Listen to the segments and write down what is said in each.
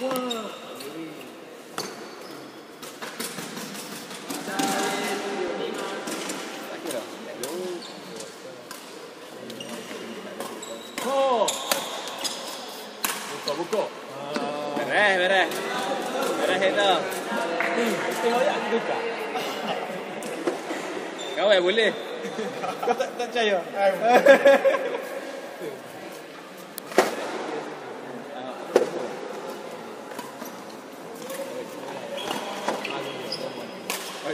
Buka. Beres, beres. Beres itu. Tengok ya, buka. Kau eh boleh. Kau tak, tak percaya?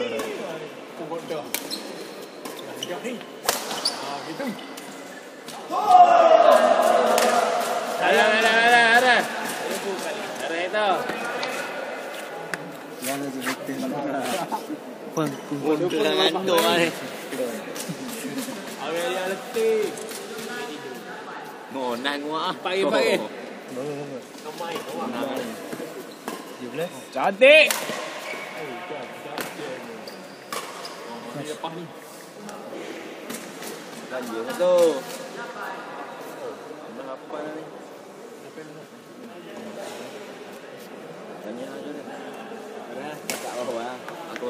Aku bodoh. Nak tegak ni. Ah, gitu. Ada, ada, ada, ada. Beres itu. Mana tu betul. Pun. Untuk ngantuk ni. Awak yang letih. Mau nang gua ah. Pagi pagi. Cantik. Oh, ni Berapa ni? Tanya aja deh. Ada tak. Aku?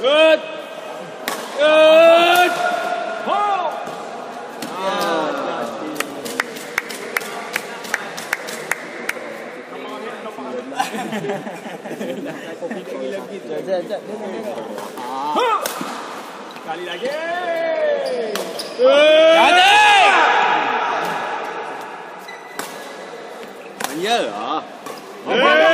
Good. Good. Kali lagi. Eh. Ada. Manja. Mana?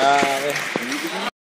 Ah.